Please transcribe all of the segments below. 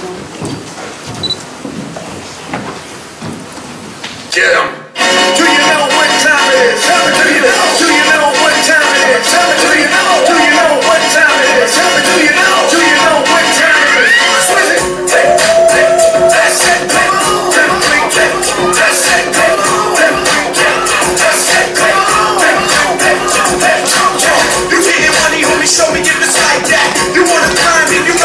Get him. Do you know what time it is? Tell me, do you know? Do you know what time it is? Tell me, do you know? Do you know what time it is? Tell me, do you know? Do you know what time it is? Swizz it, tick, tick, that's it, tick, tick, tick, tick, that's it, tick, tick, tick, that's it, tick, tick, tick, tick, tick, tick. You getting money, homie? Show me if it's like that. You wanna climb and you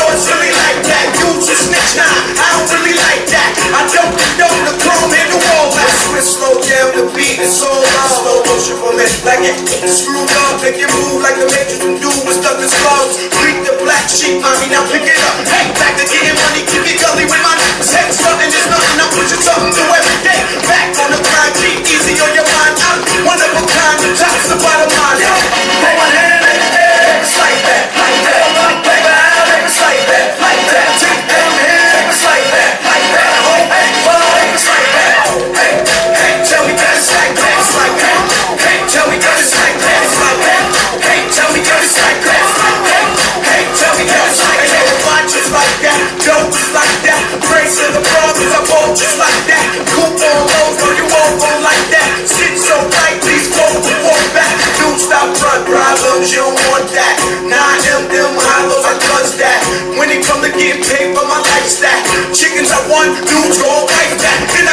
And so I slow motion from that blackened Screwed up, make it move like the matrix from dude with stuck in skulls Freak the black sheep, mommy, now pick it up. Get paid for my lifestyle. Chickens I want, dudes all like that.